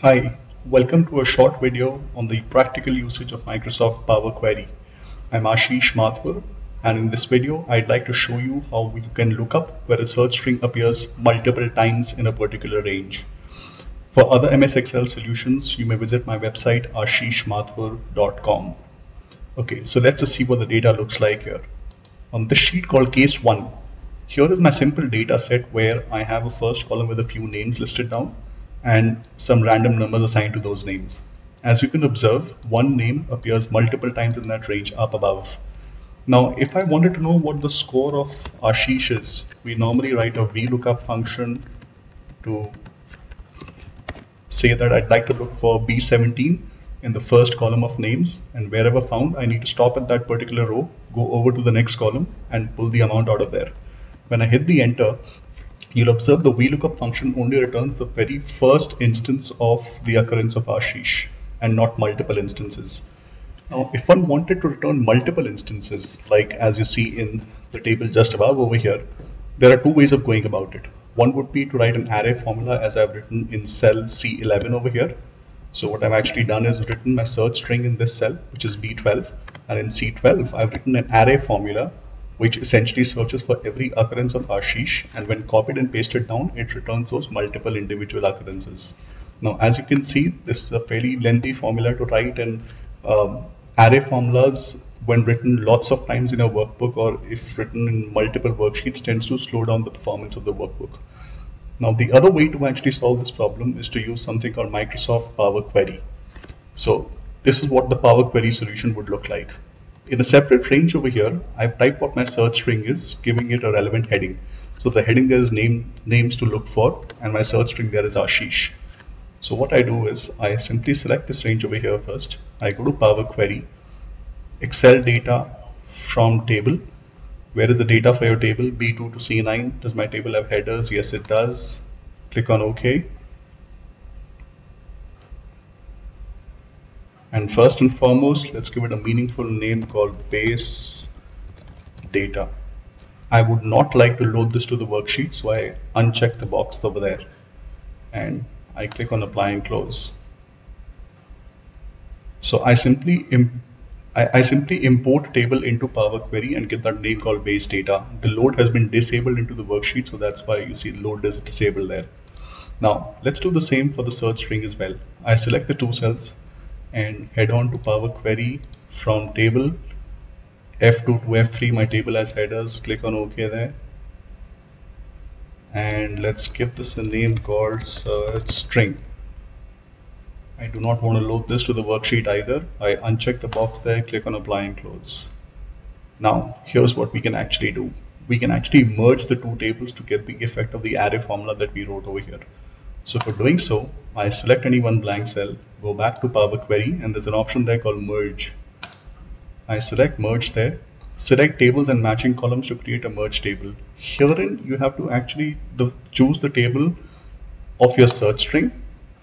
Hi, welcome to a short video on the practical usage of Microsoft Power Query. I'm Ashish Mathur and in this video I'd like to show you how you can look up where a search string appears multiple times in a particular range. For other MS Excel solutions, you may visit my website ashishmathur.com. Okay, so let's just see what the data looks like here. On this sheet called case 1, here is my simple data set where I have a first column with a few names listed down and some random numbers assigned to those names. As you can observe, one name appears multiple times in that range up above. Now, if I wanted to know what the score of Ashish is, we normally write a VLOOKUP function to say that I'd like to look for B17 in the first column of names and wherever found, I need to stop at that particular row, go over to the next column and pull the amount out of there. When I hit the enter, you'll observe the VLOOKUP function only returns the very first instance of the occurrence of Ashish and not multiple instances. Now, if one wanted to return multiple instances, like as you see in the table just above over here, there are two ways of going about it. One would be to write an array formula as I've written in cell C11 over here. So what I've actually done is written my search string in this cell, which is B12, and in C12, I've written an array formula which essentially searches for every occurrence of Ashish and when copied and pasted down it returns those multiple individual occurrences. Now as you can see this is a fairly lengthy formula to write and um, array formulas when written lots of times in a workbook or if written in multiple worksheets tends to slow down the performance of the workbook. Now the other way to actually solve this problem is to use something called Microsoft Power Query. So this is what the Power Query solution would look like. In a separate range over here, I've typed what my search string is, giving it a relevant heading. So the heading there is name names to look for, and my search string there is Ashish. So what I do is I simply select this range over here first. I go to Power Query, Excel data from table. Where is the data for your table? B2 to C9. Does my table have headers? Yes, it does. Click on OK. And first and foremost, let's give it a meaningful name called base data. I would not like to load this to the worksheet, so I uncheck the box over there and I click on apply and close. So I simply I, I, simply import table into Power Query and get that name called base data. The load has been disabled into the worksheet, so that's why you see load is disabled there. Now let's do the same for the search string as well. I select the two cells, and head on to Power Query from table. F2 to F3 my table has headers. Click on OK there. And let's give this a name called search string. I do not want to load this to the worksheet either. I uncheck the box there click on apply and close. Now here's what we can actually do. We can actually merge the two tables to get the effect of the array formula that we wrote over here so for doing so, I select any one blank cell, go back to Power Query, and there's an option there called Merge. I select Merge there, select tables and matching columns to create a merge table. Herein, you have to actually the, choose the table of your search string.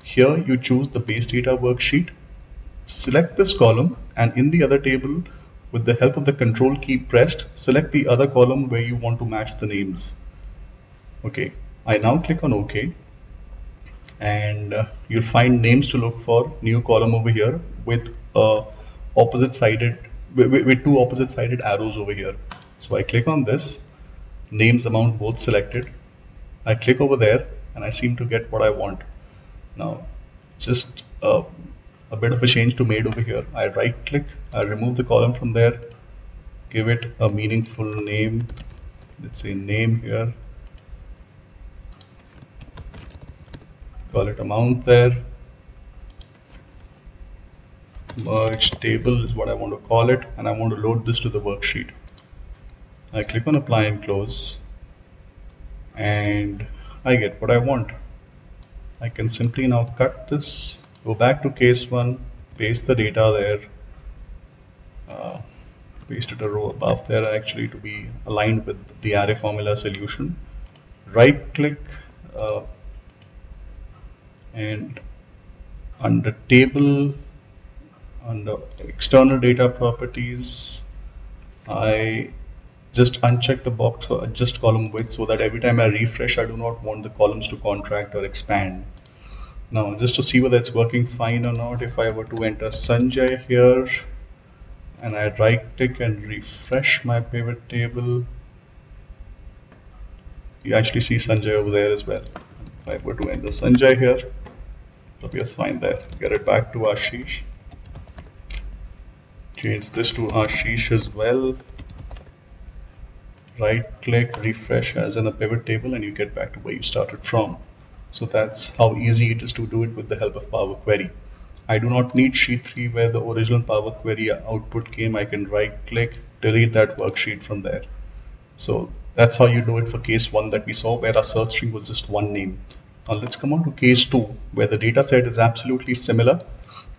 Here, you choose the base data worksheet, select this column, and in the other table, with the help of the control key pressed, select the other column where you want to match the names. Okay, I now click on OK and uh, you'll find names to look for. New column over here with uh, opposite sided with, with two opposite sided arrows over here. So I click on this. Names amount both selected. I click over there and I seem to get what I want. Now just uh, a bit of a change to made over here. I right click I remove the column from there give it a meaningful name. Let's say name here call it amount there. Merge table is what I want to call it and I want to load this to the worksheet. I click on apply and close and I get what I want. I can simply now cut this go back to case 1 paste the data there uh, paste it a row above there actually to be aligned with the array formula solution. Right click uh, and under table under external data properties I just uncheck the box for adjust column width so that every time I refresh I do not want the columns to contract or expand Now, just to see whether it's working fine or not, if I were to enter Sanjay here and I right click and refresh my pivot table, you actually see Sanjay over there as well. If I were to enter Sanjay here, it appears fine there. Get it back to Ashish. Change this to Ashish as well. Right click, refresh as in a pivot table and you get back to where you started from. So that's how easy it is to do it with the help of Power Query. I do not need sheet 3 where the original Power Query output came. I can right click, delete that worksheet from there. So that's how you do it for case 1 that we saw where our search string was just one name. Now let's come on to case 2 where the data set is absolutely similar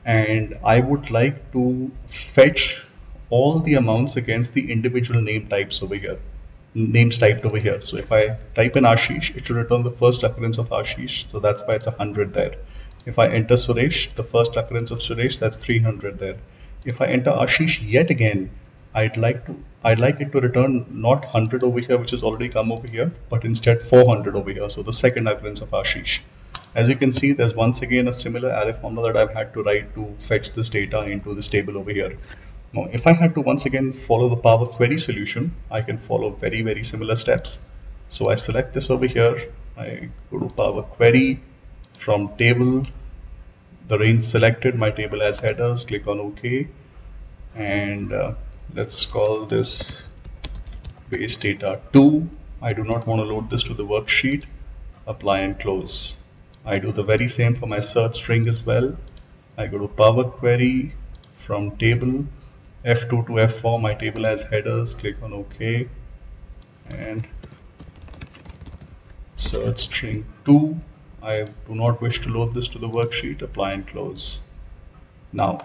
and I would like to fetch all the amounts against the individual name types over here names typed over here. So if I type in Ashish, it should return the first occurrence of Ashish. So that's why it's 100 there. If I enter Suresh, the first occurrence of Suresh, that's 300 there. If I enter Ashish yet again, I'd like to I'd like it to return not 100 over here, which has already come over here, but instead 400 over here. So the second occurrence of Ashish. As you can see, there's once again a similar array formula that I've had to write to fetch this data into this table over here. Now, if I had to once again follow the Power Query solution, I can follow very, very similar steps. So I select this over here. I go to Power Query from table, the range selected, my table as headers, click on OK. And uh, let's call this base data 2. I do not want to load this to the worksheet. Apply and close. I do the very same for my search string as well. I go to Power Query from table F2 to F4 my table has headers click on OK and search string 2 I do not wish to load this to the worksheet apply and close now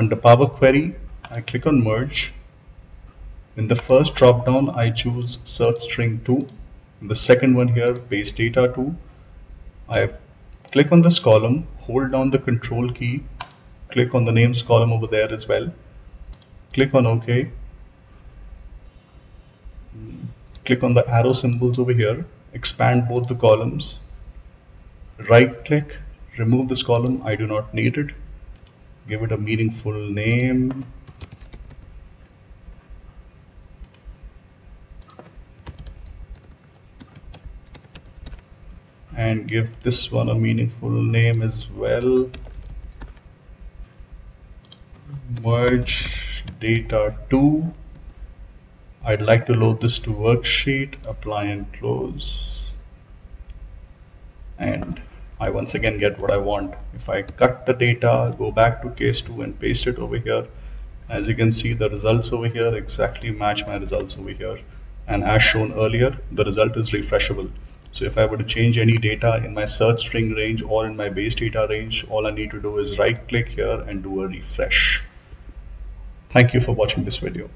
under Power Query I click on merge. In the first drop down I choose search string 2 in the second one here base data 2 I click on this column hold down the control key click on the names column over there as well. Click on OK. Click on the arrow symbols over here expand both the columns. Right click remove this column I do not need it give it a meaningful name. And give this one a meaningful name as well. Merge data 2 I'd like to load this to worksheet apply and close. And I once again get what I want. If I cut the data go back to case 2 and paste it over here. As you can see the results over here exactly match my results over here. And as shown earlier the result is refreshable. So if I were to change any data in my search string range or in my base data range all I need to do is right click here and do a refresh. Thank you for watching this video.